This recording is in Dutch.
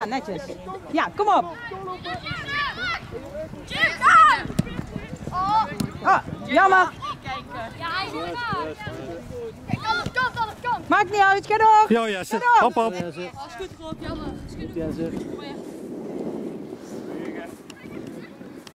Ja, netjes. Ja, kom op. Oh, jammer. Ja, hij het. Kijk, kant, kant. Maakt niet uit, ga door. Ja, ja, Hop, hop. Als goed, groot, jammer.